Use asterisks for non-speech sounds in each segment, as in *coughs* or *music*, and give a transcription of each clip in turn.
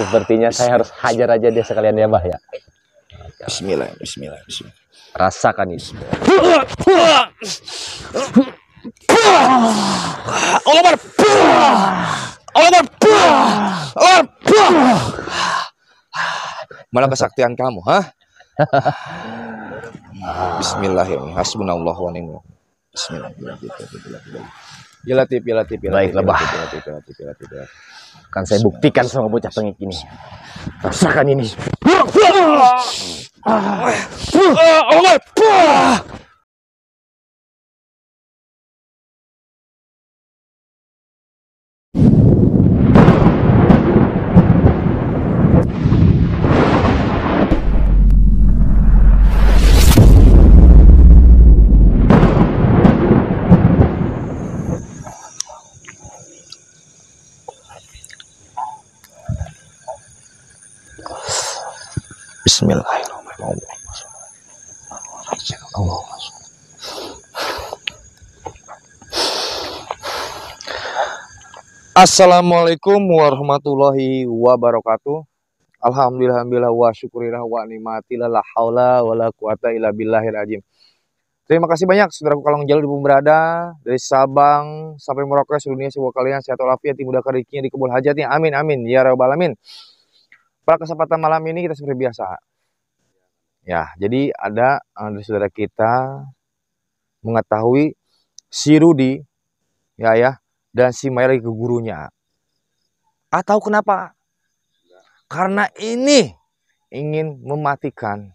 Sepertinya saya harus hajar aja dia sekalian ya, Mbah ya. Bismillah, bismillah, bismillah. Rasakan ini. Allah Akbar. Allah Akbar. Mana kesaktian kamu, hah? Bismillahirrahmanirrahim. Hasbunallah wa ni'mal wakil. Bismillahirrahmanirrahim. Ya Latif, ya Latif, ya Latif, Baiklah, ya Bah. Latif, ya Latif, ya Latif, ya Latif, ya Latif. Akan saya buktikan sama bocah tengik ini. Rasakan ini. Allah Akbar. Bismillahirrahmanirrahim. Assalamualaikum warahmatullahi wabarakatuh. Alhamdulillah wa syukurillah wa nikmatillah la haula wala quwata illa billahil. Terima kasih banyak saudaraku kalong jalur di berada dari Sabang sampai Merauke seluruh dunia semoga kalian sehat walafiat dimudahkan rezekinya dikabul hajatnya amin amin ya rabbal alamin. Pada kesempatan malam ini kita seperti biasa. Ya, jadi ada eh, dari saudara kita mengetahui si Rudi ya ya dan si Maya lagi ke gurunya. Atau kenapa? Karena ini ingin mematikan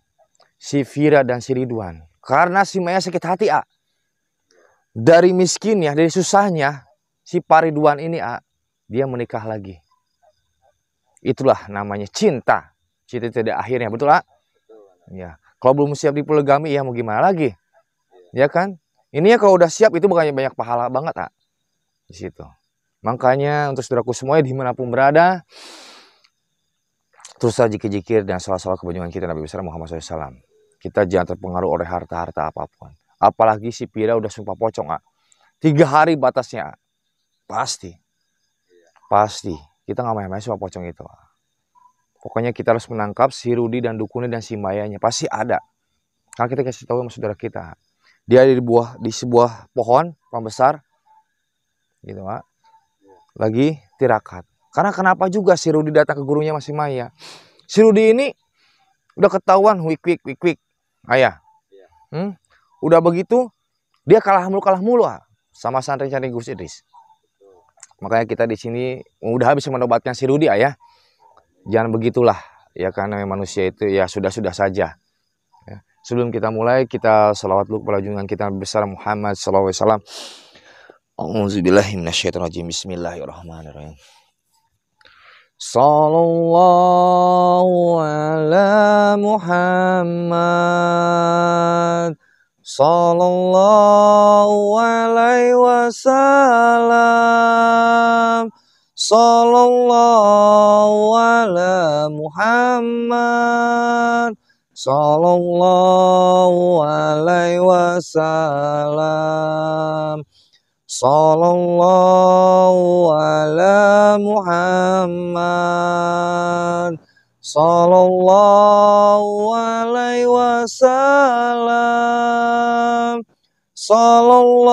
si Vira dan si Ridwan. Karena si Maya sakit hati, A. Dari miskinnya, dari susahnya, si Pariduan ini, A, dia menikah lagi. Itulah namanya cinta. Cinta tidak akhirnya, betul, A? Ya. Kalau belum siap di poligami, ya mau gimana lagi? Ya kan? Ini ya kalau udah siap, itu bukannya banyak pahala banget, A. Di situ. Makanya untuk saudaraku semuanya di mana pun berada, terus saja jikir-jikir dan salah-salah kebanyakan kita Nabi besar Muhammad SAW. Kita jangan terpengaruh oleh harta-harta apa pun. Apalagi si Pira udah sumpah pocong, ah. Tiga hari batasnya, ah. Pasti. Pasti. Kita nggak main-main sumpah pocong itu. Pokoknya kita harus menangkap si Rudi dan Dukuni dan si Mayanya. Pasti ada. Karena kita kasih tahu sama saudara kita. Dia ada di buah di sebuah pohon, pohon besar. Gitu, Pak. Lagi tirakat. Karena kenapa juga si Rudi datang ke gurunya masih Maya? Si Rudi ini udah ketahuan wik wik wik wik. Ayah. Hmm? Udah begitu dia kalah mulu kalah mulu ah, sama santri-santri Gus Idris. Makanya kita di sini udah habis menobatkan si Rudi ayah. Jangan begitulah ya karena manusia itu ya sudah-sudah saja. Ya. Sebelum kita mulai kita selawat dulu kepada junjungan kita besar Muhammad sallallahu alaihi wasallam. Auzubillahi minasyaitonirrajim. Bismillahirrahmanirrahim. Sallallahu ala Muhammad Sallallahu alaihi wasallam. Sallallahu ala Muhammad. Sallallahu alaihi wasallam. Sallallahu ala Muhammad Sallallahu alaihi wasallam. Sallallahu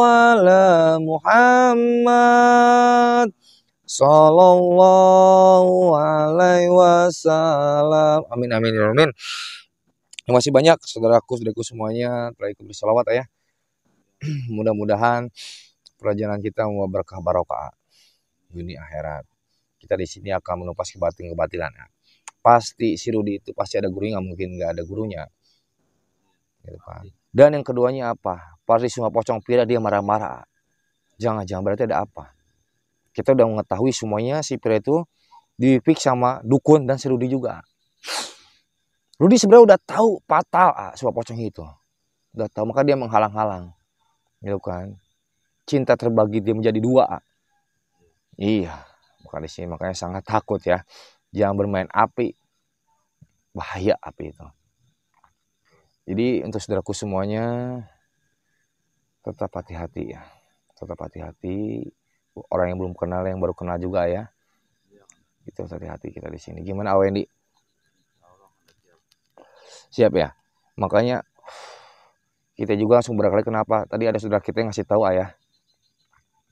ala Muhammad. Sallallahu alaihi wasallam. Amin amin ya amin Terima kasih banyak saudaraku saudaraku semuanya. Telah ikut bersalawat ya. *clears throat* Mudah-mudahan perjalanan kita membawa berkah barokah dunia akhirat. Kita di sini akan menumpas kebatin kebatilan. ya. Pasti si Rudi itu pasti ada gurunya, nggak mungkin nggak ada gurunya. Gitu kan. Dan yang keduanya apa? Pasti semua pocong pira dia marah-marah. Jangan-jangan berarti ada apa? Kita udah mengetahui semuanya si pira itu dipik sama dukun dan si Rudi juga. Rudi sebenarnya udah tahu fatal ah, semua pocong itu. Udah tahu maka dia menghalang-halang gitu kan cinta terbagi dia menjadi dua iya maka di sini makanya sangat takut ya jangan bermain api bahaya api itu jadi untuk saudaraku semuanya tetap hati-hati ya tetap hati-hati orang yang belum kenal yang baru kenal juga ya Itu tadi hati kita di sini. Gimana Awendi? Siap ya? Makanya kita juga langsung berkali kenapa? Tadi ada saudara kita yang ngasih tahu ayah.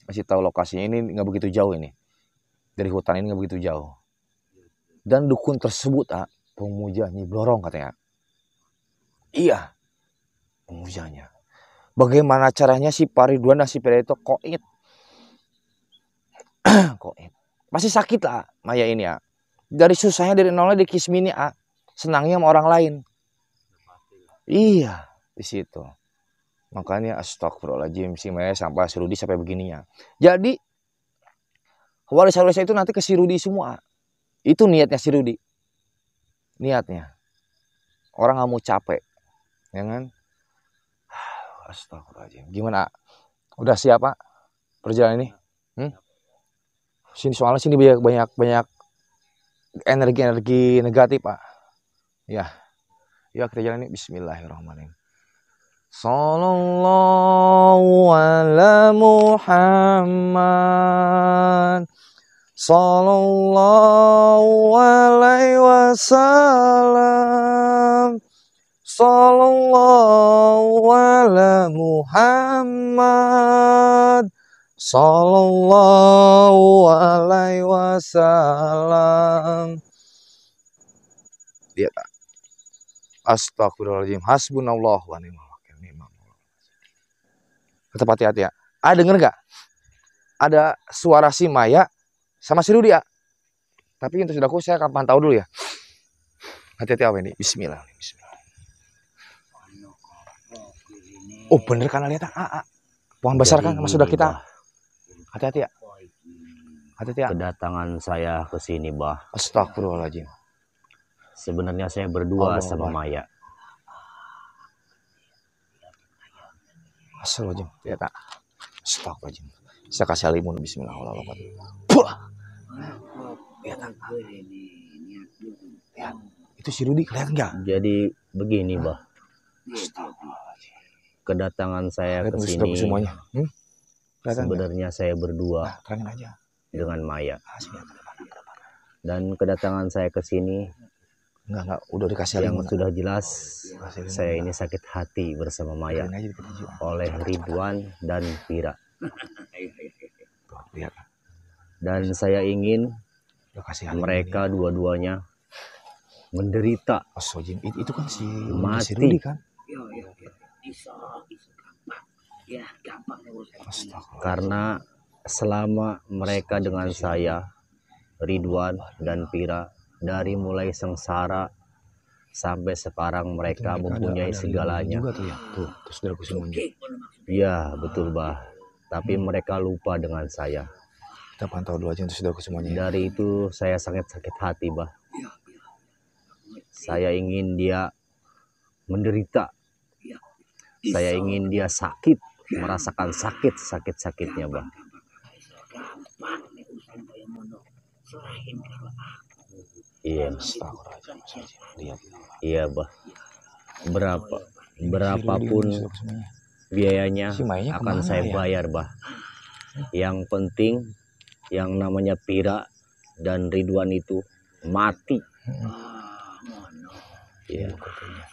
Ngasih tahu lokasinya ini nggak begitu jauh ini. Dari hutan ini nggak begitu jauh. Dan dukun tersebut ah, pemuja Blorong katanya. Iya, pemujanya. Bagaimana caranya si Paridwan dan si itu koit? *clears throat* koit. Pasti sakit lah Maya ini ya. Dari susahnya dari nolnya di Kismini ah. Senangnya sama orang lain. Iya, di situ. Makanya astagfirullahaladzim si Maya sampai si Rudi sampai begininya. Jadi waris-waris itu nanti ke si Rudi semua. Itu niatnya si Rudi. Niatnya. Orang nggak mau capek. Ya kan? *sighs* Astagfirullahaladzim. Gimana? Udah siap Pak? Perjalanan ini? Hmm? Sini soalnya sini banyak banyak banyak energi-energi negatif Pak. Ya. Ya kita ini. Bismillahirrahmanirrahim. Sallallahu ala Muhammad. Sallallahu alaihi wasallam. Sallallahu ala Muhammad. Sallallahu alaihi wasallam. Lihat. Astagfirullahaladzim. Hasbunallah wa ni'mal. Tetap hati-hati ya. Ah denger nggak? Ada suara si Maya sama si Rudi ya. Tapi untuk sudahku saya akan pantau dulu ya. Hati-hati apa ini? Bismillah. Bismillah. Oh bener kan lihat ah, ah. Pohon besar kan sudah kita. Hati-hati ya. Hati-hati ya. Kedatangan saya ke sini, Bah. Astagfirullahaladzim. Sebenarnya saya berdua Allah sama Allah. Maya. Astagfirullahaladzim. Lihat tak. Astagfirullahaladzim. Saya kasih alimun. Bismillahirrahmanirrahim. Buah. Lihat tak. Lihat. Itu si Rudi kelihatan nggak? Jadi begini, Bah. Kedatangan saya ke sini semuanya. Hmm? Sebenarnya saya berdua Nah, aja. dengan Maya. Ah. Dan kedatangan saya ke sini Enggak, enggak. Udah dikasih yang alimun. sudah jelas Kasih saya ini sakit hati bersama Maya oleh Ridwan dan Pira. Dan saya ingin mereka dua-duanya menderita. Itu, itu kan si, Mati. si kan? Ya, karena selama mereka dengan saya Ridwan dan Pira dari mulai sengsara sampai sekarang mereka Itu mempunyai ada- ada segalanya. alimun Juga tuh ya. Tuh, terus maksudnya? Iya, betul, Bah. Tapi mereka lupa dengan saya. Kita pantau dulu aja untuk saudaraku semuanya. Dari itu saya sangat sakit hati, Bah. Ya, ya. Saya ingin dia menderita. Ya. Saya ingin dia sakit, merasakan sakit sakit-sakitnya, Bah. Kalau. Iya, iya, Bah. Berapa berapapun biayanya akan saya ya? bayar, Bah. Yang penting yang namanya Pira dan Ridwan itu mati. Ah, mono. Iya. Percaya.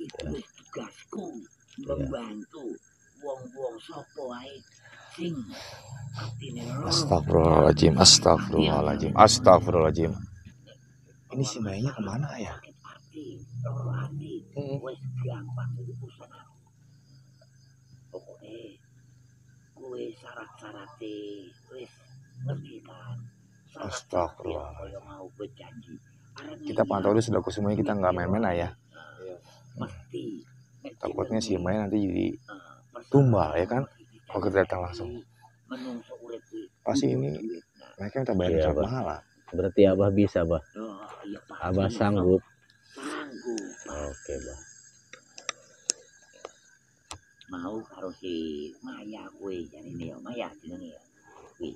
Itu tugasku. Membantu. Wong-wong sopo ae. Astagfirullahaladzim, astagfirullahaladzim, astagfirullahaladzim. Ini si Mayanya ke mana ya? Hmm. Astagfirullah. Kita pantau dulu saudaraku semuanya kita nggak main-main lah ya. Nek Takutnya si Maya nanti jadi tumbal, ya kan? Kalau kita datang langsung. Kuwi. Pasti ini mereka minta bayar Iya, Bang. mahal lah. Berarti Abah bisa, Bah. oh, iya. Abah sanggup. Sanggup. Oke, Bah. mau karo si Maya kue jadi nih Maya jenenge ya. Kuwi.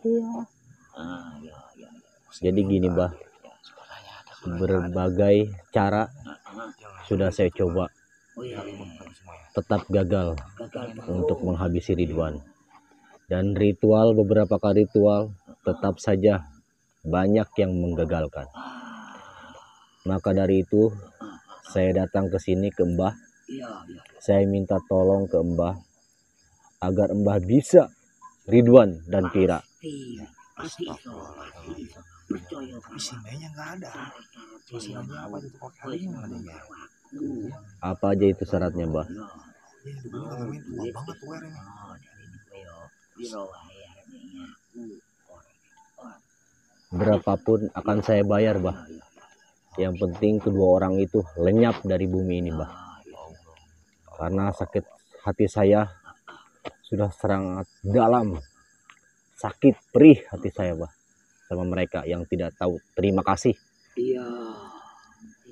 Ah ya ya. ya. Jadi gini, Bah. Berbagai cara Ah, ah. sudah saya coba iya. Tetap gagal Gagal untuk menghabisi Ridwan. Dan ritual beberapa kali ritual tetap saja banyak yang menggagalkan. Maka dari itu saya datang ke sini ke Mbah. Iya, iya. Saya minta tolong ke Mbah agar Mbah bisa Ridwan dan Pira. Pasti, pasti iso, pasti iso. Percaya nggak ada. Apa itu? Apa aja itu syaratnya, artinya. Berapapun akan saya bayar, Mbah. Yang penting kedua orang itu lenyap dari bumi ini, Mbah. Karena sakit hati saya sudah sangat dalam. Sakit perih hati saya, Mbah. Sama mereka yang tidak tahu terima kasih. Iya.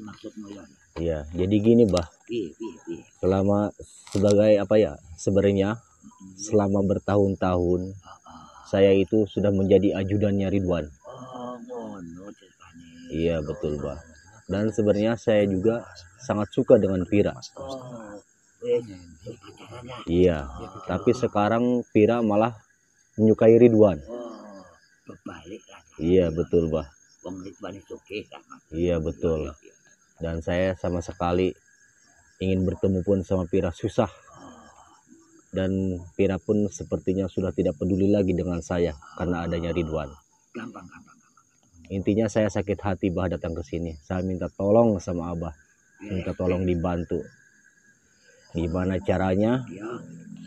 Maksudmu ya. Iya, jadi gini, Mbah. Piye, piye, piye. Selama sebagai apa ya? Sebenarnya selama bertahun-tahun saya itu sudah menjadi ajudannya Ridwan. Oh. Iya, betul, Mbah. Dan sebenarnya saya juga sangat suka dengan Pira. Oh, ya. Iya, tapi sekarang Pira malah menyukai Ridwan. Oh. Iya, betul, kan. Iya, betul. Dan saya sama sekali ingin bertemu pun sama Pira susah. Dan Pira pun sepertinya sudah tidak peduli lagi dengan saya karena adanya Ridwan. Gampang, gampang. Intinya saya sakit hati bah datang ke sini. Saya minta tolong sama Abah, minta tolong dibantu. Gimana caranya Ya,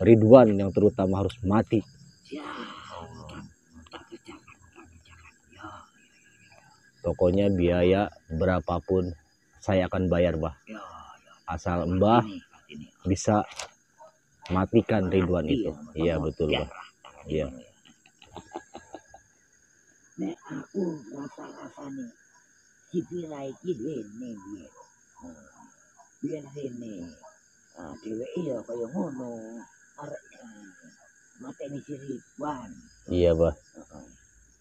Ridwan yang terutama harus mati. ya. Ya, Pokoknya biaya berapapun saya akan bayar bah. ya, ya. Asal Mbah bisa matikan Ridwan itu. Iya betul bah. Iya. Nek aku rasa-rasane si Pira iki rene piye. Biyen rene. Ah, dheweke ya kaya ngono. Arek eh, mateni si Ridwan. Iya bah.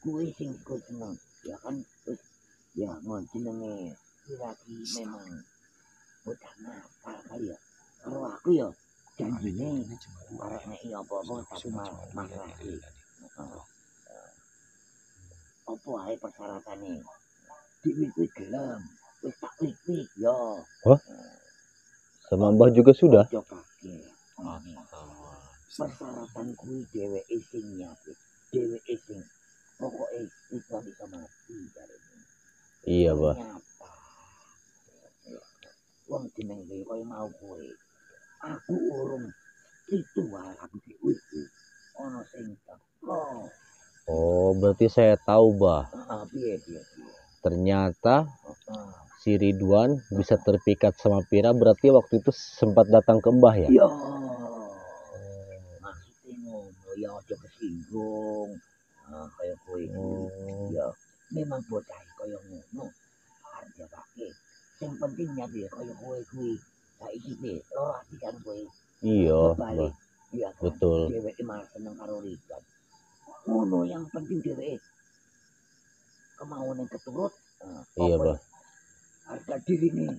Kuwi sing kudu ya kan wis ya ngon jenenge Ki memang udah nakal kali ya. Karo aku ya janjine arek nek iya apa-apa tak masalah iki. Heeh. apa ae persyaratannya diwik wik gelem wis tak wik yo Sama Mbah juga sudah. persyaratan kuwi dheweke sing nyiapin dheweke sing pokoke iso bisa mati Iya bah. Wong jenenge koyo mau kowe aku urung itu wae aku dhewe ana sing teko Oh berarti saya tahu bah. heeh piye piye piye Ternyata si Ridwan bisa terpikat sama Pira berarti waktu itu sempat datang ke Mbah ya? Iya. Maksudnya ngono ya aja kesinggung. Nah, kaya kowe iku. Oh, Ya, memang bocah kaya ngono. Arep diapake. Sing penting nyati kaya kowe kuwi. Saiki piye? Loro ati kan kowe. iya. Iya kan? Betul. Dheweke malah seneng karo Ridwan. Ngono yang penting dheweke. Kemauan yang keturut. Nah, Iya, Bah. Harga diri nih.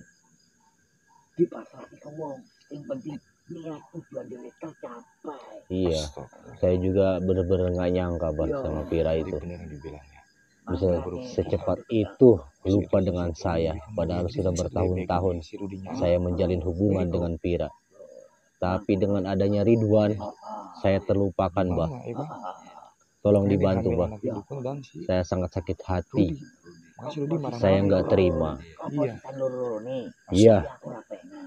Di pasar ke wong. Yang penting niat tujuan dhewe tercapai. Iya. Saya juga bener-bener nggak nyangka bah Iya. sama Pira Itu benar yang dibilangnya. Bisa secepat itu lupa dengan saya. Padahal sudah bertahun-tahun saya menjalin hubungan dengan Pira. Tapi dengan adanya Ridwan, saya terlupakan bah. Tolong dibantu bah. Saya sangat sakit hati. Saya nggak terima. Iya. Iya.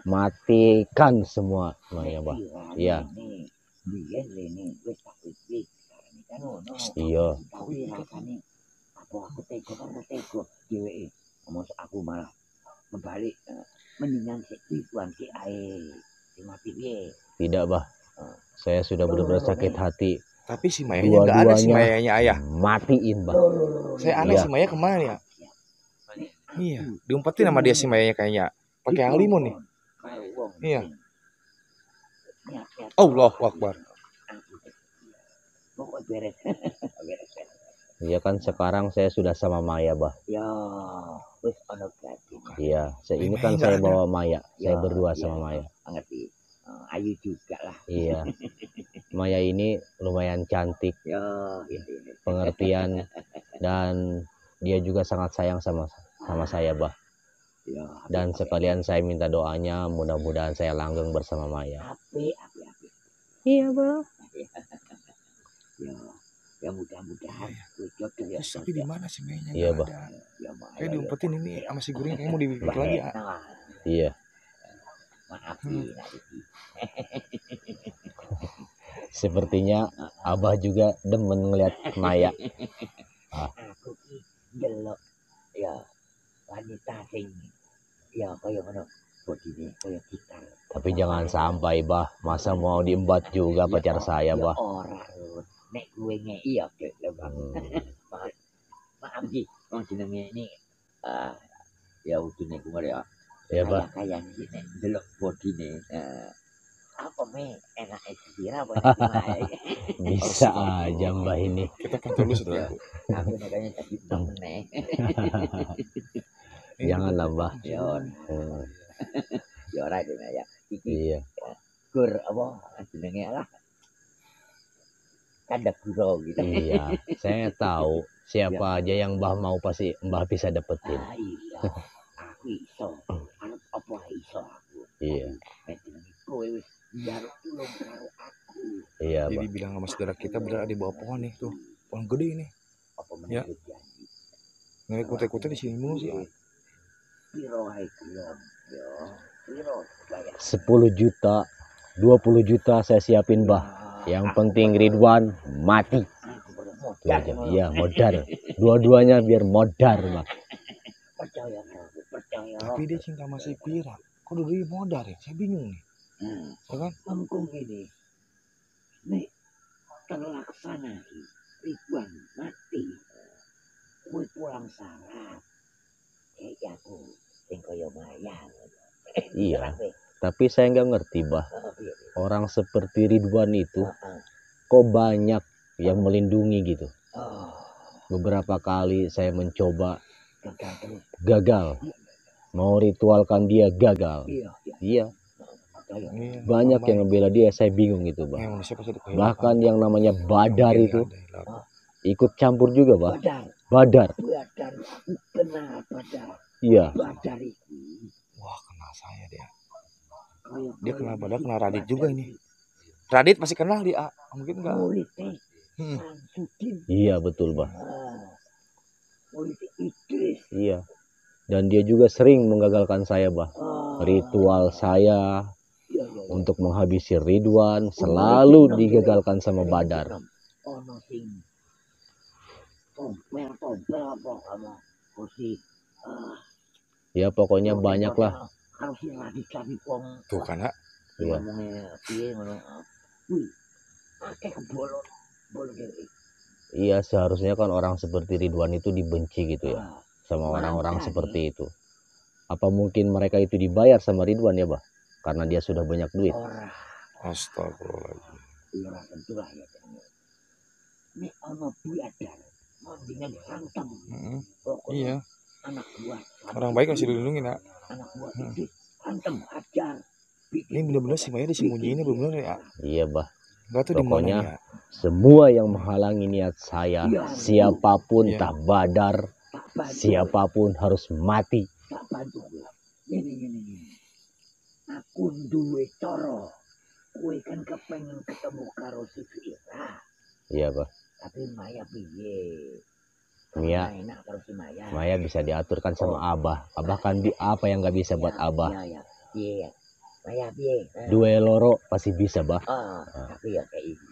Matikan semua. Nah, ya bah. Iya. Iya. Apa aku tega ora tega dheweke. Mosok aku malah kembali eh, mendingan sik tuan sik ae. Sing mati piye? Tidak bah. Saya sudah benar-benar sakit hati. Tapi si Mayanya nggak ada si. Mayanya ayah. Matiin bah. Saya aneh Iya. si Maya ke mana ya? Iya. Diumpetin sama dia si Mayanya kayaknya. Pakai Itu, halimun nih. Iya. Allahu Akbar. Pokoknya beres. *laughs* Iya kan sekarang saya sudah sama Maya bah. Ya, wis ono berarti. Iya. Saya ini kan saya ada. bawa Maya. Saya Ya, berdua iya. sama Maya. Ngerti. Eh, ayu juga lah. Iya. *laughs* Maya ini lumayan cantik, Ya, ini ini. pengertian *laughs* dan dia juga sangat sayang sama sama saya bah Ya, dan sekalian saya minta doanya mudah-mudahan saya langgeng bersama Maya api, api, api. iya bah *laughs* Ya, ya mudah-mudahan jodoh ya. Terus tapi di mana sih mainnya? Iya, Bah. Ya, Kayak ya, diumpetin ini sama si Guring kayak mau dibikin ya. lagi ya. Nah, iya maaf Hmm. nah, *laughs* sepertinya Abah juga demen ngeliat Maya *laughs* aku ki delok ya wanita sing ya kaya ngono bodine kaya gitar. tapi jangan sampai bah masa mau diembat juga pacar saya bah Ya ora Rut. Nek gue ngei ya Dek, lho, Bang. Hmm, *laughs* Maaf Ji, wong jenenge ini ah ya udine gue ya. ya bah Kaya iki nek delok bodine eh, apa me enak sekira apa *laughs* nek kumaha. bisa aja mbah ini Kita kan dulu saudaraku. aku nek kayaknya tadi meneh. *laughs* janganlah bah Ya Hmm, ya ora ya. Iki iya gur apa jenenge lah. Kandak guro gitu. iya saya tahu siapa aja yang mbah mau pasti mbah bisa dapetin Ah, iya. Aku iso. Arep apa iso aku. iya kowe wis njaluk tulung karo aku. iya bah Jadi bilang sama saudara kita berada di bawah pohon nih tuh. Pohon gede ini. Apa Ya. Ngeliat kute-kute di sini mulu sih. Piro ae gelem. Yo. Piro bayar. 10 juta 20 juta saya siapin bah yang penting Ridwan mati Itu modal. aja. iya modar dua-duanya biar modar Percaya percaya. Tapi dia cinta sama si Pira. Kok dulu modar ya? Saya bingung nih. Hmm. Ya kan? Mengkung ini. Nek terlaksana. Ridwan mati. Kowe pulang sarap. Kayak aku. Sing kaya maya. Iya. Tapi saya nggak ngerti bah. Oh, piye, piye. orang seperti Ridwan itu Heeh. kok banyak yang melindungi gitu. Beberapa kali saya mencoba gagal. mau ritualkan dia gagal. Iya, iya. iya. Iya, banyak yang ngebela dia saya bingung gitu bah. Bahkan yang namanya Badar itu ikut campur juga bah. Badar. Iya. Badar itu. Wah, kenal saya dia. Dia kenal Badar, kenal Radit juga ini. Radit masih kenal dia. Ah, Mungkin enggak. Hmm. Iya betul bah Ah. Iya dan dia juga sering menggagalkan saya bah Ah. ritual saya Iya, iya, iya. untuk menghabisi Ridwan selalu digagalkan sama Badar ah ya pokoknya banyak lah harus sing lagi lagi wong Tuh kan, ah. Iya. ngomongnya piye ngono. Wih akeh kebolon bolon iya seharusnya kan orang seperti Ridwan itu dibenci gitu ya Ah, sama orang-orang seperti itu. Apa mungkin mereka itu dibayar sama Ridwan ya bah? Karena dia sudah banyak duit. Ora. Astagfirullahaladzim. iya tentu lah ya nek ono buadar mendingan Iya, anak buah orang baik masih dilindungi nak. anak buah Hmm. itu santem ajar Ini bener-bener si Maya disembunyiin bener-bener ya. iya bah Enggak tuh Pokoknya ya. semua yang menghalangi niat saya Iya. siapa pun Iya. tak Badar tak siapa pun harus mati tak ini aku duwe cara kowe kan kepengen ketemu karo si Fira iya bah tapi Maya piye Mia Kamu enak karo si Maya. Maya bisa diaturkan sama Abah. Abah kan di apa yang nggak bisa buat Ya, Abah? ya ya. Piye Maya piye Eh, dua loro pasti bisa bah ah. tapi ya kayak ini.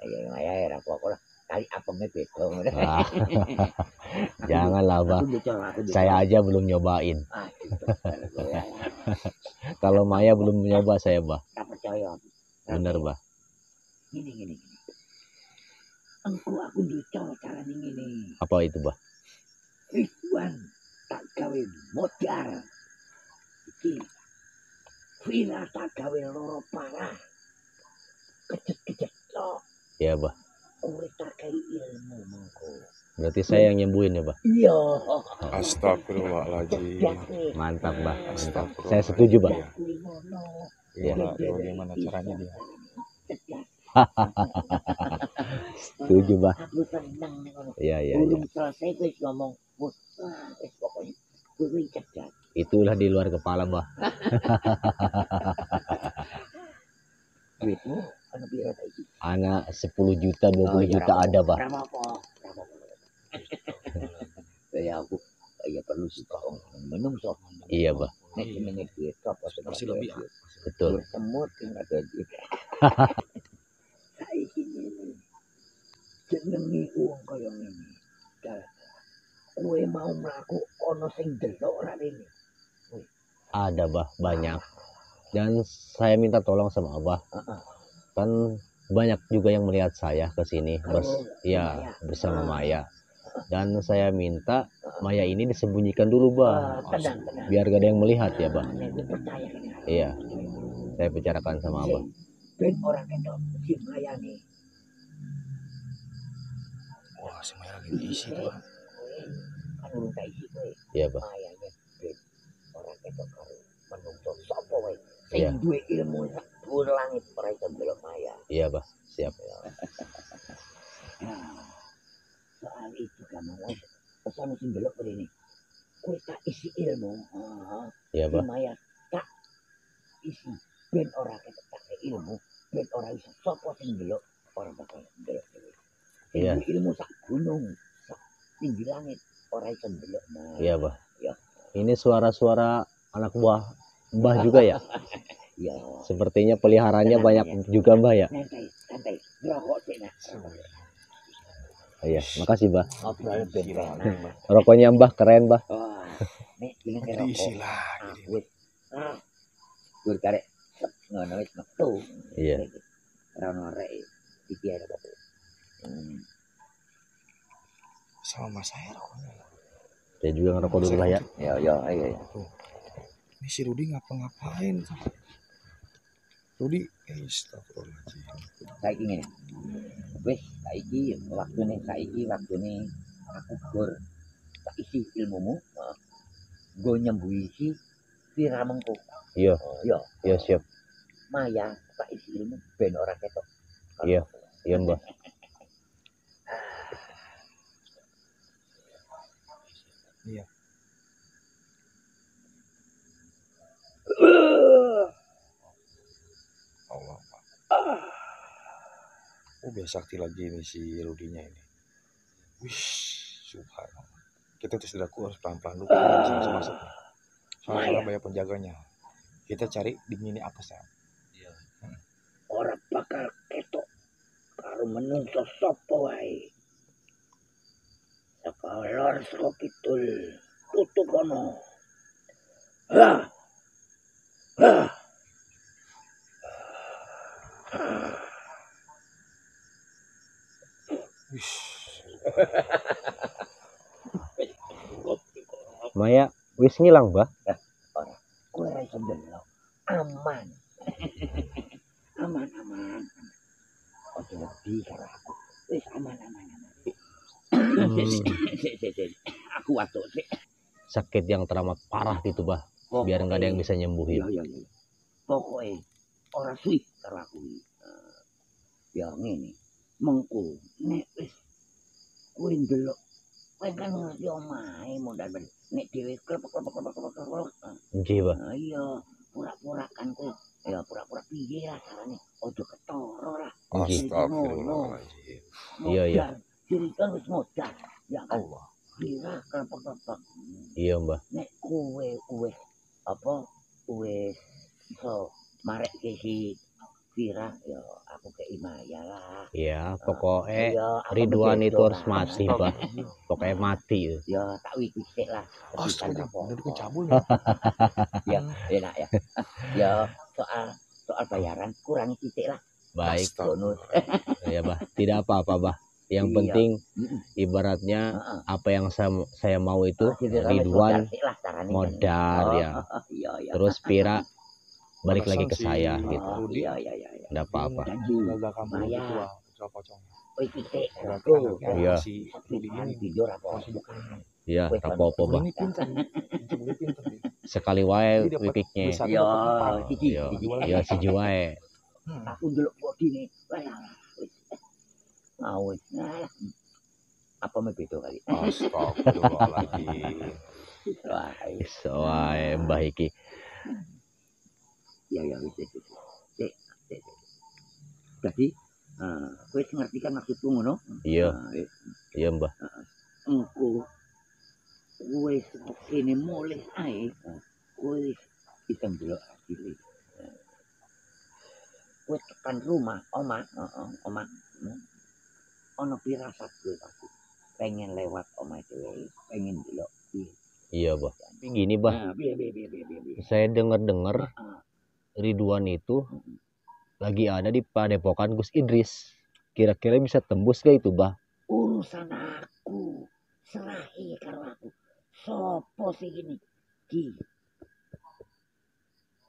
Kayak Maya ya aku aku lah. Kali apa beda. Ah, *laughs* janganlah bah aku aku saya aja belum nyobain. Ah itu ya, *laughs* kalau Maya belum nyoba saya bah tak percaya. Bener bah gini gini engko aku duwe cara carane ngene apa itu bah? Ridwan tak gawe modar iki Vina tak gawe loro parah. Kejet-kejet tok. Ya bah. Urip tak gawe ilmu mengko berarti saya yang nyembuhin ya bah? Iya. Astagfirullahaladzim. Jadi, mantap bah. Mantap. Astagfirullah. saya setuju bah. Iya. Iya. Gimana, bagaimana caranya dia? Setuju bah aku seneng nih ngono iya iya iya. selesai wis ngomong Wah, wis pokoknya cerdas. itulah di luar kepala bah *laughs* Duitmu anak 10 juta 20 Oh, juta ada bah apa-apa. Kayak *laughs* aku kayak perlu suka menungso. iya bah Nek jenenge duit apa betul. Semut sing ada duit. *laughs* Saiki ngene. Jenenge wong kaya ngene. Dal. Kowe mau mlaku ana sing delok ora rene. ada bah banyak dan saya minta tolong sama abah kan banyak juga yang melihat saya ke sini bers ya bersama. Maya dan saya minta Maya ini disembunyikan dulu bah Ah, biar gak ada yang melihat ya bah kene. iya saya bicarakan sama abah Ben orang ketok si Maya nih. Wah, semuanya lagi diisi tuh. Bang. Kan urung tak isi kowe. iya bah Maya nih ben orang ketok karo menungso sapa wae. Iya. Sing duwe ilmu sak langit ora iso belok Maya. iya bah siap Nah, soal itu kamu wes pesan sing belok ini. Kowe tak isi ilmu. Ah, iya si bah Maya tak isi ben ora tak ilmu ben ora iso sapa sing belok ora bakal dhewe. Sing Iya. duwe ilmu sak gunung sak tinggi langit ora iso belok Maya. iya bah Iya. ini suara-suara anak buah mbah juga ya *laughs* Ya, sepertinya peliharanya banyak juga mbah ya santai, santai. Rokok sih nak. iya makasih bah Ngobrol ben enak. rokoknya mbah keren bah Wah, nek jenenge Lagi diisi rokok. lagi. Ah. Ah. Gur karek ngono wis metu. iya Ora ono rek. Iki ada apa? Hmm. Sama mas saya rokoknya. saya juga ngerokok dulu lah ya Ya, ya, ayo ya. Ini si Rudi ngapa-ngapain tuh? Rudi, eh, astagfirullahaladzim. Saiki ngene. Wis, saiki waktune saiki waktune aku gur tak isi ilmumu. Heeh. Go nyembuhi si Vira mengko. Iya. Iya. iya siap Maya tak isi ilmu ben ora ketok. Iya. iya mbah Allah. Oh, biasa sakti lagi nih si Rudinya ini. Wih, subhanallah. Kita tuh sudah harus pelan-pelan dulu. Bisa langsung masuk nih. Soalnya banyak penjaganya. Kita cari dinginnya apa sih? ora bakal ketok karo menungso sapa wae. Saka lor saka kidul tutu kono. Ha. Ha. Maya wis ngilang bah Kowe ora iso ndelok. Aman. *laughs* aman aman. Ojo wedi karo aku. Wis aman aman. Aku watuk sik. sakit yang teramat parah itu bah biar nggak ada yang bisa nyembuhin Iya iya iya. Pokoke ora suwi karo aku. iki. Eh, Ya ngene. Mengko nek wis kowe ndelok kowe kan ngerti omahe modal ben nek dhewe klepek. nggih bah Nah, iya, pura-pura kan kowe. Ya pura-pura piye lah carane. Ojo ketara lah. astagfirullahaladzim. Iya, iya. Jadi kan wis modal. Ya kan Allah. kira klepek. iya mbah nek kowe wis apa wis iso marek ke si Vira ya aku ke Imaya lah. ya pokoknya Ya, aku Ridwan itu harus lah. mati bah pokoknya mati ya. Ya tak wiki sik lah. Tebusan Astagfirullah, apa-apa. udah dukun cabul. Ya, *laughs* enak ya. ya soal soal bayaran kurangi titik lah. baik Bonus. *laughs* ya bah tidak apa-apa bah yang Iya. penting ibaratnya Heeh. apa yang saya saya mau itu Vira wis Ridwan modal Oh, ya *laughs* Iya iya. terus Pira balik lagi ke si- saya Oh, gitu. Iya iya iya. iya. nggak apa-apa kampung Maya. tua, Iya. si Kan ini. video apa? Masih bukan ini. ya Wes, tak apa-apa Rudi bah ini pintar. Rudi pintar dia. sekali wae Dia dapat wikiknya beli satu Ya, dapat empal. iki, ya iki. ya si wae Hmm. Aku ndelok gini. Wis. Mau. Nah, apa makome beda kali. Astagfirullahaladzim. Wah, iya. mbah iki ya ya wis wis. wis. Cek, cek. Jadi, eh, kowe wis ngerti kan maksudku ngono? iya wis. iya mbah engko wis kene mulih ae kowe wis bisa ndelok hasilé kowe tekan rumah omah heeh omah hmm. ono pirasat kowe pasti pengen lewat omah dhewe pengen piye iya tapi gini mbah nah saya dengar-dengar Ah, Ridwan itu lagi ada di padepokan Gus Idris. Kira-kira bisa tembus gak itu mbah urusan aku. Serahi karo aku. Sopo sih gini ki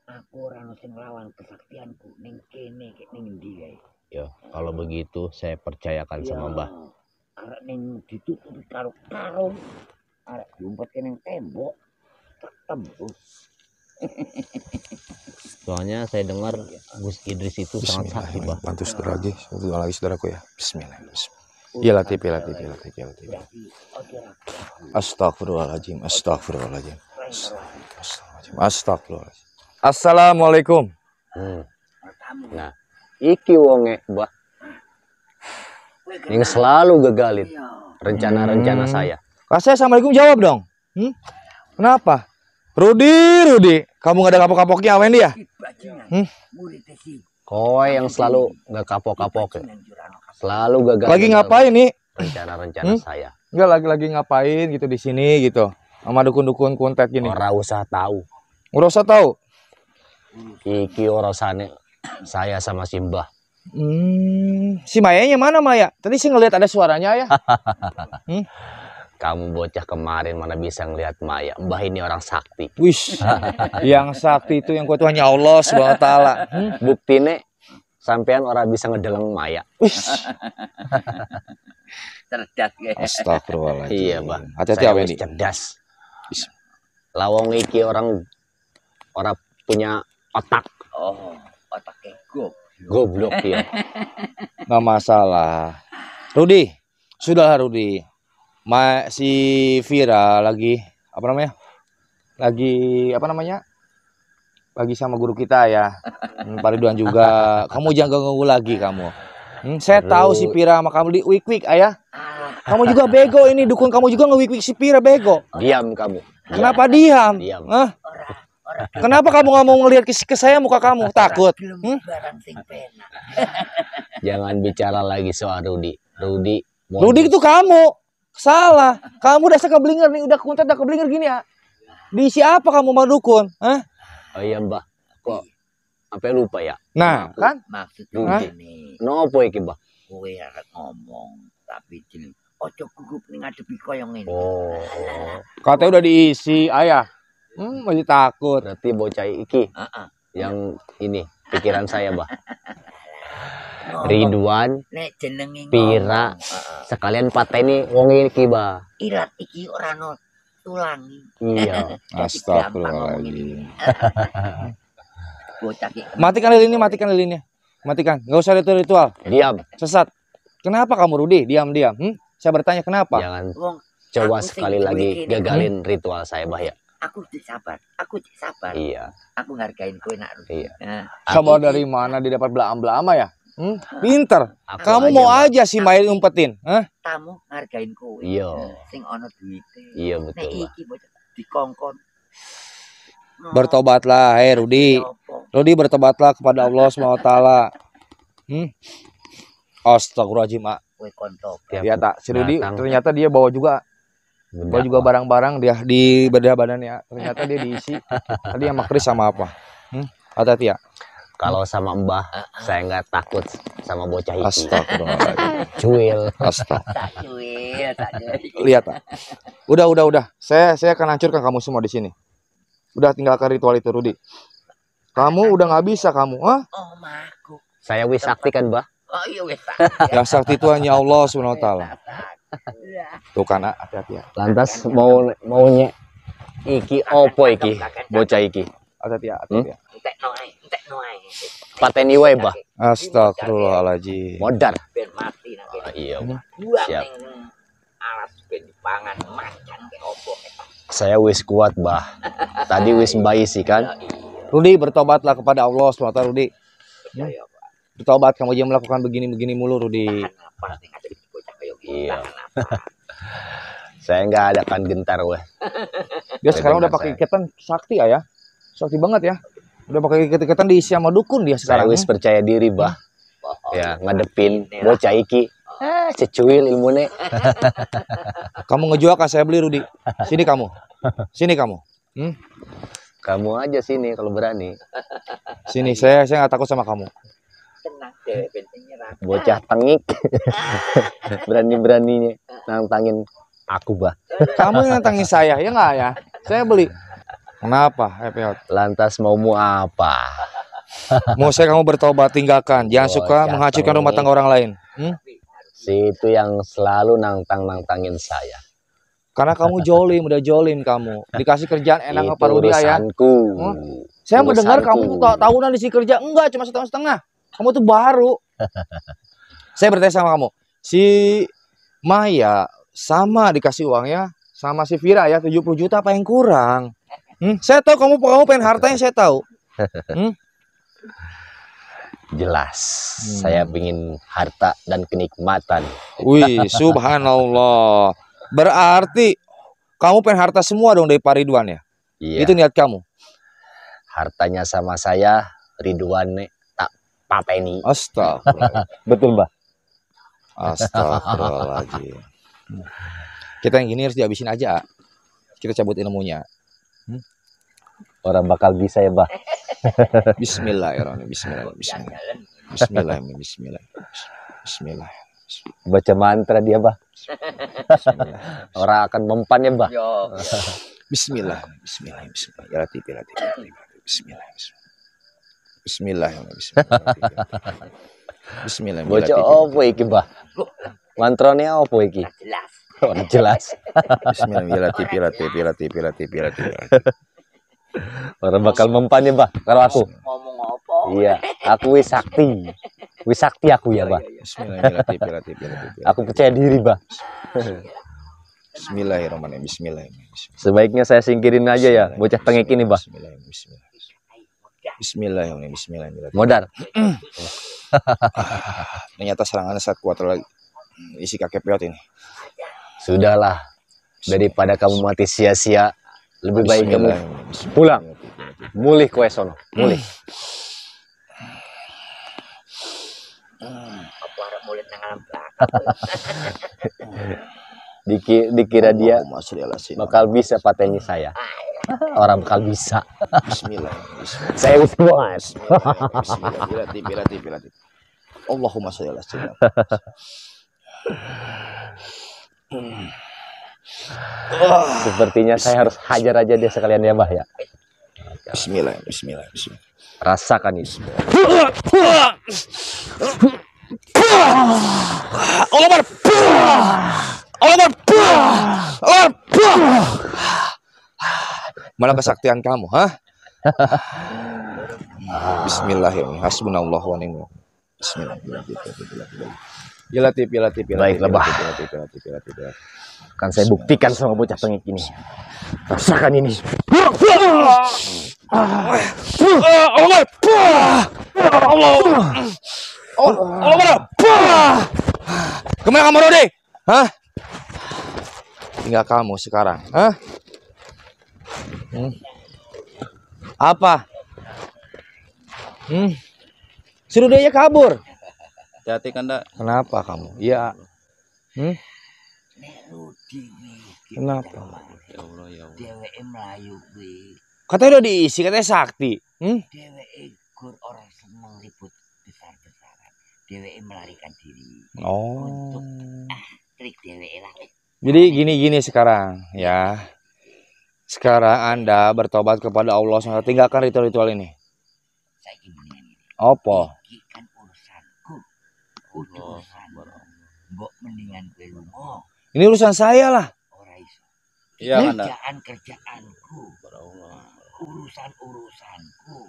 aku ora ono sing kesaktianku. Ning kene ning kae? Ya kalau begitu saya percayakan sama mbah. arek ning ditutupi karo karung arek diumpet ning tembok tembus soalnya saya dengar Gus Idris itu sangat sakti mbah Bantu saudara lagi, bantu lagi saudaraku ya. Bismillahirrahmanirrahim. Iya Latif, ya Latif, ya Latif, ya Latif. Astagfirullahaladzim, astagfirullahaladzim. Astagfirullahaladzim. Astagfirullahaladzim. Assalamualaikum. Hmm. Nah. iki wonge mbah Kowe yang selalu gagalin rencana-rencana Hmm. saya saya assalamualaikum jawab dong. Hmm? Kenapa? Rudi, Rudi, kamu gak ada kapok-kapoknya awen dia? Bajingan. Hmm? Kowe yang selalu nggak kapok-kapok ya. Selalu gagal Lagi ngapain nih? rencana-rencana Hmm? saya Enggak lagi lagi ngapain gitu di sini gitu. Sama dukun-dukun kuntet gini. ora usah tahu Nggak usah tahu. iki urusane saya sama Simbah Hmm, si Mayanya mana Maya? Tadi sih ngelihat ada suaranya ya. *laughs* kamu bocah kemarin mana bisa ngelihat Maya Mbah ini orang sakti Wish, yang sakti itu yang kuat hanya Allah subhanahu wa taala. Hmm? buktine sampean orang bisa ngedeleng Maya Wish. Cerdas ya. Astagfirullahaladzim. iya Mbah Hati-hati wis ini. cerdas Bis- lawang iki orang orang punya otak Oh, otaknya gop. goblok dia Nggak masalah. Rudi, sudah Rudi. Ma si Vira lagi apa namanya? Lagi apa namanya? Lagi sama guru kita ya. Hmm, Pak Ridwan juga. *laughs* Kamu jangan ganggu lagi kamu. Hmm, saya tahu si Vira sama kamu di wik wik ayah. Ah, Kamu juga bego ini dukun kamu juga nge wik si Vira bego. diam kamu Kenapa diam? diam Hah? Kenapa kamu nggak mau ngelihat ke, ke saya muka kamu? Takut? Hmm? *laughs* jangan bicara lagi soal Rudi Rudi Rudi itu kamu. Salah. Kamu udah keblinger nih, udah kuntet udah keblinger gini ya. Di siapa kamu mau dukun? Hah? oh iya Mbah kok sampai lupa ya Nah, Maksud- kan? Maksudku Hah? ini, nopo iki Mbah kowe arek ngomong tapi jeneng ojo gugup ning ngadepi koyo ngene. oh Katanya udah diisi, ayah. Hmm, masih takut. berarti bocah iki Heeh. yang ini pikiran saya Mbah *laughs* Ridwan Nek jenenge Pira. heeh. sekalian pateni wong iki Mbah Ilat iki ora ono tulangi. iya *laughs* *laughs* ki. Matikan lilinnya, matikan lilinnya. Matikan. Gak usah ritual-ritual. diam Sesat. Kenapa kamu Rudi? Diam-diam. Hmm? Saya bertanya kenapa? jangan Wong coba sekali lagi gagalin ritual saya Mbah ya aku sabar, aku sabar. iya Aku ngargain kowe nak Rudi. Iya. Nah, Kamu dari mana dia dapat belam-belama ya? Hmm? Pinter. Aku Kamu aja, mau aja si Maya umpetin. Hah? tamu ngargain kowe. Iya. Sing ono duite. iya betul Mbah iki bocah dikongkon. Nah, Bertobatlah, hei Rudi. opo? Rudi bertobatlah kepada Allah SWT. Hmm? Astagfirullahaladzim, Mak. Ya tak, si Rudi ternyata dia bawa juga benda, bawa juga barang-barang dia di bedah badannya. Ternyata dia diisi. *laughs* Tadi sama Kris sama apa? Hmm? Hati-hati ya. kalau sama Mbah Ah, ah. saya nggak takut sama bocah iki Astagfirullahaladzim. cuil Astag. Tak cuil, tak cuil. Lihat, tak. Udah, udah, udah. Saya saya akan hancurkan kamu semua di sini. Udah tinggalkan ritual itu, Rudi. Kamu udah nggak bisa kamu, ah? Oh, maku. saya wis sakti kan Mbah Oh, iya wes. Yang sakti itu hanya Allah Subhanahu wa taala. Tuh kan, ah, hati-hati ya. lantas mau maunya iki opo iki bocah iki Hati-hati ya, hati-hati ya. Pateni wae Mbah Astagfirullahaladzim. modar Ben mati nanti. Oh, iya Mbah Siap. ning malas ke dipangan macan ke opo. Saya wis kuat, Bah. Tadi wis bayi sih kan. Rudi bertobatlah kepada Allah SWT Rudi. Pak. Bertobat kamu jangan melakukan begini-begini mulu Rudi. Iya. *laughs* Saya nggak ada kan gentar, weh. *laughs* Dia sekarang udah pakai saya. ikatan sakti ya ya. Sakti banget ya. Udah pakai ikatan diisi sama dukun dia Saya sekarang. wis percaya diri, Bah. Ya, ngadepin bocah iki. Ah, secuil ilmunya. *laughs* Kamu ngejual kan saya beli Rudi. Sini kamu. Sini kamu. Kamu aja sini kalau berani. Sini saya saya nggak takut sama kamu. Deh, rakyat. Bocah tengik. *laughs* Berani-beraninya nantangin aku, Bah. Kamu yang nantangin saya ya nggak ya? Saya beli. Kenapa? Happy Hot? Lantas maumu apa? Mau saya kamu bertobat tinggalkan. Jangan Oh, suka menghancurkan rumah tangga orang lain. Hmm? Si itu yang selalu nantang-nantangin saya. Karena kamu jolim, udah jolim kamu. Dikasih kerjaan enak apa Rudi ya? Hmm? Saya mendengar kamu ta- tahunan di sini kerja. Enggak, cuma setahun setengah. Kamu tuh baru. *laughs* saya bertanya sama kamu. Si Maya sama dikasih uangnya sama si Vira ya 70 juta apa yang kurang? Hmm? Saya tahu kamu kamu pengen hartanya saya tahu. *laughs* Jelas. Hmm. Saya ingin harta dan kenikmatan. Wih, *laughs* subhanallah. Berarti kamu pengen harta semua dong dari Pak Ridwan ya? Iya. Itu niat kamu. Hartanya sama saya, Ridwan nih, tak papeni. Astagfirullah. Betul, Mbak. Astagfirullahaladzim. Kita yang gini harus dihabisin aja. Kita cabut ilmunya. Orang bakal bisa ya, Mbak. Bismillahirrahmanirrahim. Bismillah. Bismillah. Bismillah. Bismillah. Bismillah. Baca mantra dia, Mbak. Orang akan mempan ya, Mbak. Yo, Bismillah. Bismillah. Bismillah. Ya ya Latif, ya Latif, ya Latif. Bismillah. Bismillah. Bismillah. Bismillah. ya Bocah Latif, opo iki, Mbak? Mantrone opo iki? jelas. *laughs* Oh, jelas. Bismillah. Latif, ya Latif, ya Latif. Orang bakal mempan ya, Mbak. Kalau aku. Ngomong apa? Iya, aku wis sakti. Wis sakti aku ya, Mbak. Bismillah. Ya Latif, ya Latif, ya Latif, ya Aku percaya diri, Mbak. Bismillahirrahmanirrahim. Bismillahirrahmanirrahim. Sebaiknya saya singkirin aja ya, bocah tengik ini, Mbak. Bismillahirrahmanirrahim. Bismillahirrahmanirrahim. Bismillahirrahmanirrahim. Modar. *clears throat* Ternyata serangannya sangat kuat lagi. Isi kakek peot ini. Sudahlah. Daripada kamu mati sia-sia, lebih baik kamu pulang. mulih kowe sono, mulih. Mulut nang belakang? Diki- dikira dia bakal bisa pateni saya. Orang bakal bisa. Bismillah. Bismillah. Saya kuat. Bismillah. Bilatif, bilatif, bilatif. Allahumma sholli ala sayyidina Sepertinya saya harus hajar aja dia sekalian ya, Mbah ya. Bismillah. Bismillah. Bismillah. Rasakan ini. Allah Mana kesaktian kamu, ha? Bismillahirrahmanirrahim. Hasbunallah wa ni'mal wakil. Bismillahirrahmanirrahim. Ya Latif, ya Latif, ya Latif, Baiklah, ya Bah. Ya ya Latif, ya Latif, ya Latif. Akan saya buktikan sama bocah tengik ini. Rasakan ini. Allah Allah Allah Ke mana kamu Rodi? Hah? Tinggal kamu sekarang. Hah? Hmm. Apa? Hmm. Si Rudi aja kabur. Hati-hati kan dak. Kenapa kamu? Iya. Hmm? Kenapa? Ya Allah ya Allah. Mlayu. Katanya udah diisi, katanya sakti. Hmm? Dheweke gur orang seneng ribut besar-besaran. Dheweke melarikan diri. Oh. Trik dheweke lah. Jadi gini-gini sekarang, ya. Sekarang Anda bertobat kepada Allah SWT. Tinggalkan ritual-ritual ini. Ini. Apa? Iki kan urusanku. Kudu urusanmu. Mbok mendingan kowe lunga. Ini urusan saya lah. Ora iso. Iya. Kerjaan-kerjaanku. Urusan-urusanku.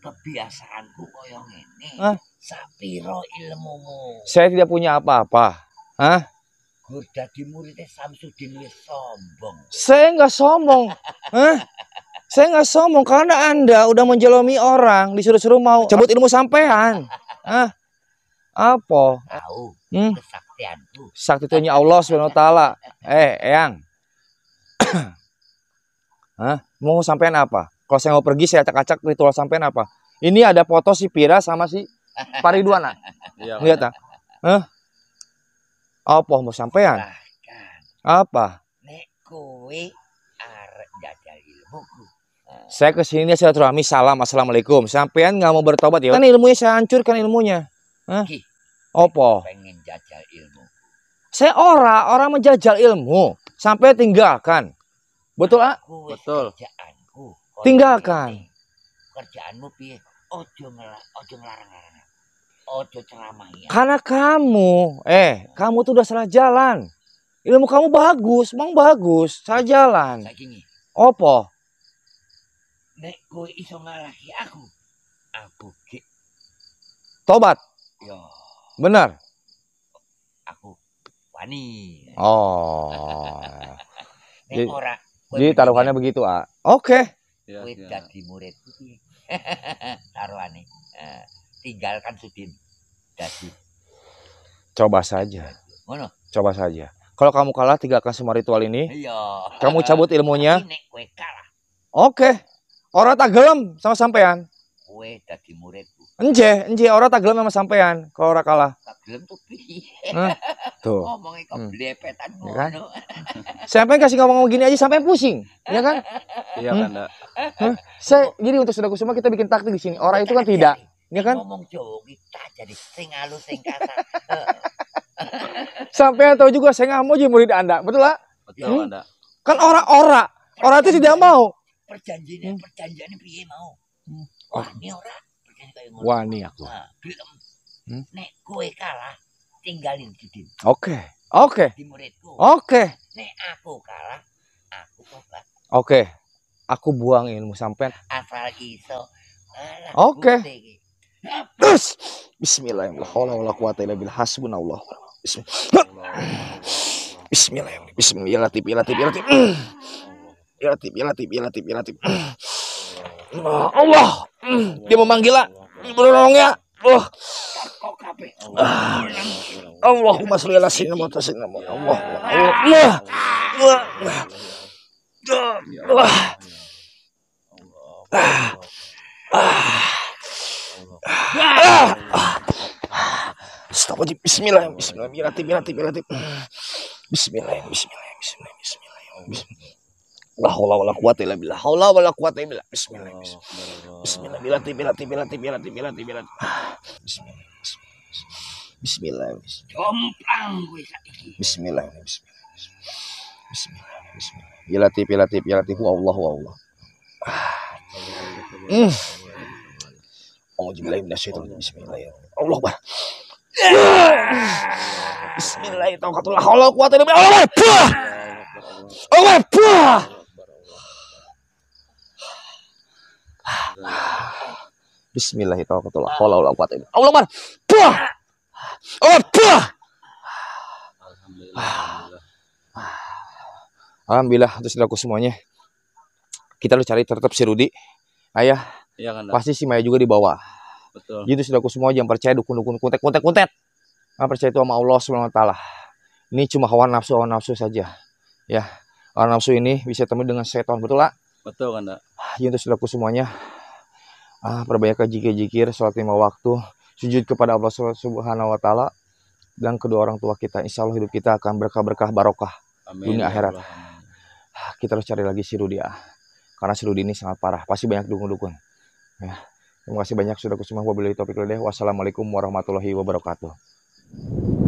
Kebiasaanku koyo ngene. Hah? Sapiro ilmumu? Saya tidak punya apa-apa. Hah? Gur dadi muridnya Samsudin wis sombong. Saya nggak sombong. *laughs* Hah? Saya nggak sombong karena Anda udah menjelomi orang, disuruh-suruh mau cabut ilmu sampean. Hah? Apa? Tahu Hmm? kesaktianku. Sakti Tuhannya Allah Subhanahu wa taala. Eh, Eyang. *coughs* Hah? Mau sampean apa? Kalau saya mau pergi saya acak-acak ritual sampean apa? Ini ada foto si Pira sama si Pariduana. Iya. Lihat ah. Hah? Apa mau sampean? Bahkan Apa? nek kowe arek jajal ilmuku. Saya ke sini silaturahmi salam assalamualaikum. Sampean nggak mau bertobat ya? Kan ilmunya saya hancurkan ilmunya. Hah? Ki. Apa? Pengen jajal ilmu. Saya ora orang menjajal ilmu. Sampai tinggalkan. Betul ah? Betul. kerjaanku. Tinggalkan. Kerjaanmu piye? Ojo ngela, ojo ngelarang-larang. Ojo ceramahi. Karena kamu, eh, kamu tuh udah salah jalan. Ilmu kamu bagus, emang bagus, salah jalan. Saiki ngene, Apa? nek kowe iso ngalahi aku, aku ki Tobat, yo benar. aku wani. Oh, *laughs* Nek jadi- ora jadi taruhannya begitu ah. Oke, iya. dadi muridku *laughs* piye? Taruhane. Eh, tinggalkan Sudin. Dadi coba saja, ngono. coba saja. Kalau kamu kalah, tinggalkan semua ritual ini. Iya. Kamu cabut ilmunya. Oke, orang tak gelem sama sampean. kowe dadi muridku. Enje, enje, orang tak gelem sama sampean. Kalau orang kalah, Tak gelem tuh piye? tuh. Ngomongnya Hmm. Ya kan? *laughs* Sampean kasih ngomong gini aja sampai pusing, ya kan? Iya Hmm. kan? Saya jadi untuk saudara semua kita bikin taktik di sini. Orang itu kan tidak, ya kan? Ngomong Jawa kita jadi sing halus sing kasar. *laughs* Sampean tahu juga saya nggak mau jadi murid Anda, betul lah? Betul Hmm. kan, Dak? Kan orang-orang, orang itu tidak mau. Perjanjiannya perjanjiannya piye mau? Hmm. Wah, ini ora perjanjian kayak ngono. Wah, nih aku. Nah. Hmm. Nek kowe kalah, tinggalin Sudin Oke, oke, di muridku. oke, Nek aku kalah, aku tobat. oke. Aku buang ilmu sampean. Asal iso. Oke. iki. Terus, Bismillahirrahmanirrahim. Hasbunallah. Bismillah. Bismillahirrahmanirrahim. Bismillah. Ya Latif, ya Latif, ya Latif. Ya ya ya ya. Allah. Dia memanggil lah. Menolongnya. Oh. Kok kabeh. Allahumma sholli ala sayyidina Muhammad sayyidina Muhammad. Allah. Allah. Allah. Allah. Astagfirullah. Bismillah. Bismillah. Latif, ya Latif. Bismillah. Bismillah. Bismillah. Bismillah. Bismillah. La haula wala quwata illa billah. Haula wala quwata illa billah. Bismillah. Bismillah. Jomplang kowe saiki. Allah, wa Allah. Bismillahirrahmanirrahim. Allah Akbar. Bismillahirrahmanirrahim. Allah Akbar. Allah Akbar. Allah Akbar. Allah. Alhamdulillah semuanya. Kita harus cari tetap si Rudi. Ayah, Iya kan, pasti si Maya juga di bawah. Betul. Jadi saudaraku semua jangan percaya dukun-dukun kuntet kuntet kuntet. Nggak percaya itu sama Allah Subhanahu wa taala. Ini cuma hawa nafsu hawa nafsu saja. Ya. Hawa nafsu ini bisa temui dengan setan, betul lah. Betul kan, Dak? Jadi untuk saudaraku semuanya ah, perbanyak zikir-zikir sholat lima waktu, sujud kepada Allah Subhanahu wa taala dan kedua orang tua kita. Insya Allah hidup kita akan berkah-berkah barokah. Amin. Dunia akhirat. Amin. Ah, Kita harus cari lagi si Rudi ah. Karena si Rudi ini sangat parah. Pasti banyak dukun-dukun. Ya. Terima kasih banyak sudah semua. Wabillahi walhidayah. Wassalamualaikum warahmatullahi wabarakatuh.